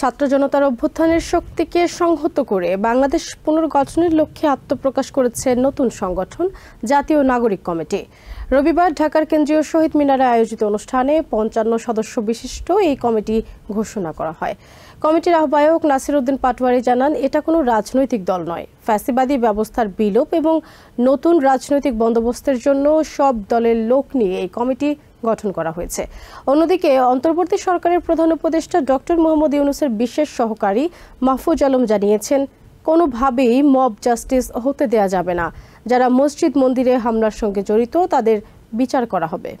ছাত্র জনতার অভ্যুত্থানের শক্তিকে সংহত করে বাংলাদেশ পুনর্গঠনের লক্ষ্যে আত্মপ্রকাশ করেছে নতুন সংগঠন, জাতীয় নাগরিক কমিটি। রবিবার ঢাকার কেন্দ্রীয় শহীদ মিনারে আয়োজিত অনুষ্ঠানে পঞ্চান্ন সদস্য বিশিষ্ট এই কমিটি ঘোষণা করা হয়। কমিটির আহ্বায়ক নাসির উদ্দিন পাটোয়ারি জানান, এটা কোনো রাজনৈতিক দল নয়। ফ্যাসিবাদী ব্যবস্থার বিলোপ এবং নতুন রাজনৈতিক বন্দোবস্তের জন্য সব দলের লোক নিয়ে এই কমিটি গঠন করা হয়েছে। অন্যদিকে অন্তর্বর্তী সরকারের প্রধান উপদেষ্টা ডক্টর মোহাম্মদ ইউনুসের বিশেষ সহকারী মাহফুজ আলম জানিয়েছেন, কোনোভাবেই মব জাস্টিস হতে দেয়া যাবে না। যারা মসজিদ মন্দিরে হামলার সঙ্গে জড়িত, তাদের বিচার করা হবে।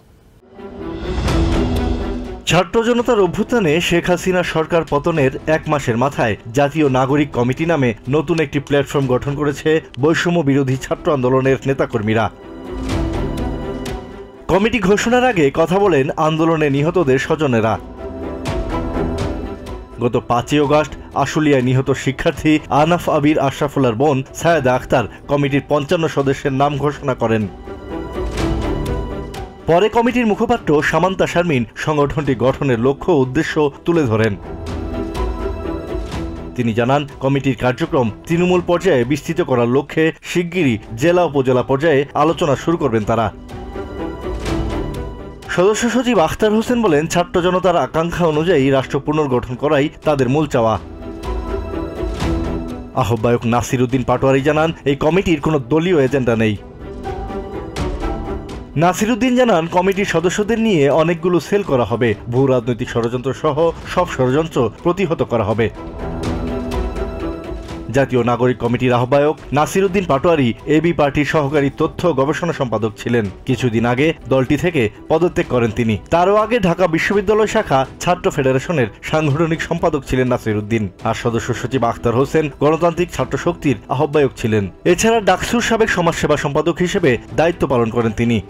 ছাত্র জনতার অভ্যুত্থানে শেখ হাসিনা সরকার পতনের এক মাসের মাথায় জাতীয় নাগরিক কমিটি নামে নতুন একটি প্ল্যাটফর্ম গঠন করেছে বৈষম্য বিরোধী ছাত্র আন্দোলনের নেতাকর্মীরা। কমিটি ঘোষণার আগে কথা বলেন আন্দোলনে নিহতদের স্বজনেরা। গত পাঁচই অগাস্ট আশুলিয়ায় নিহত শিক্ষার্থী আনাফ আবির আশরাফুলার বোন সায়েদা আখতার কমিটির পঞ্চান্ন সদস্যের নাম ঘোষণা করেন। পরে কমিটির মুখপাত্র সামান্তা শারমিন সংগঠনটি গঠনের লক্ষ্য উদ্দেশ্য তুলে ধরেন। তিনি জানান, কমিটির কার্যক্রম তৃণমূল পর্যায়ে বিস্তৃত করার লক্ষ্যে শিগগিরই জেলা উপজেলা পর্যায়ে আলোচনা শুরু করবেন তারা। সদস্য সচিব আখতার হোসেন বলেন, ছাত্র জনতার আকাঙ্ক্ষা অনুযায়ী রাষ্ট্র পুনর্গঠন করাই তাদের মূল চাওয়া। আহ্বায়ক নাসির উদ্দিন পাটোয়ারি জানান, এই কমিটির কোনো দলীয় এজেন্ডা নেই। নাসিরুদ্দিন জানান, কমিটির সদস্যদের নিয়ে অনেকগুলো সেল করা হবে। ভূ রাজনৈতিক ষড়যন্ত্র সহ সব ষড়যন্ত্র প্রতিহত করা হবে। জাতীয় নাগরিক কমিটির আহ্বায়ক নাসিরুদ্দিন পাটোয়ারি এবি পার্টির সহকারী তথ্য গবেষণা সম্পাদক ছিলেন। কিছুদিন আগে দলটি থেকে পদত্যাগ করেন তিনি। তারও আগে ঢাকা বিশ্ববিদ্যালয় শাখা ছাত্র ফেডারেশনের সাংগঠনিক সম্পাদক ছিলেন নাসিরুদ্দিন আর সদস্য সচিব আখতার হোসেন গণতান্ত্রিক ছাত্র শক্তির আহ্বায়ক ছিলেন। এছাড়া ডাকসুর সাবেক সমাজসেবা সম্পাদক হিসেবে দায়িত্ব পালন করেন তিনি।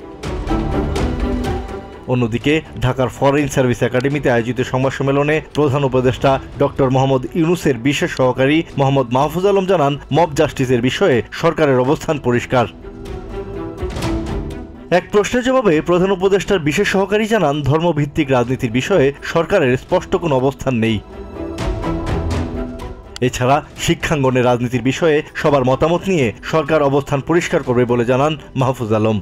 অন্যদিকে ঢাকার ফরেন সার্ভিস একাডেমিতে আয়োজিত সংবাদ সম্মেলনে প্রধান উপদেষ্টা ডক্টর মোহাম্মদ ইউনুসের বিশেষ সহকারী মোহাম্মদ মাহফুজ আলম জানান, মব জাস্টিসের বিষয়ে সরকারের অবস্থান পরিষ্কার। এক প্রশ্নের জবাবে প্রধান উপদেষ্টার বিশেষ সহকারী জানান, ধর্মভিত্তিক রাজনীতির বিষয়ে সরকারের স্পষ্ট কোনো অবস্থান নেই। এছাড়া শিক্ষাঙ্গনে রাজনীতির বিষয়ে সবার মতামত নিয়ে সরকার অবস্থান পরিষ্কার করবে বলে জানান Mahfuz Alam.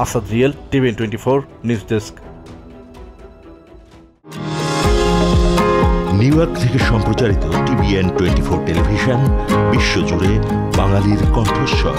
Asad Real TVN twenty four, news desk. New York থেকে সম্প্রচারিত টিভিএন টোয়েন্টি ফোর টেলিভিশন, বিশ্বজুড়ে বাঙালির কণ্ঠস্বর।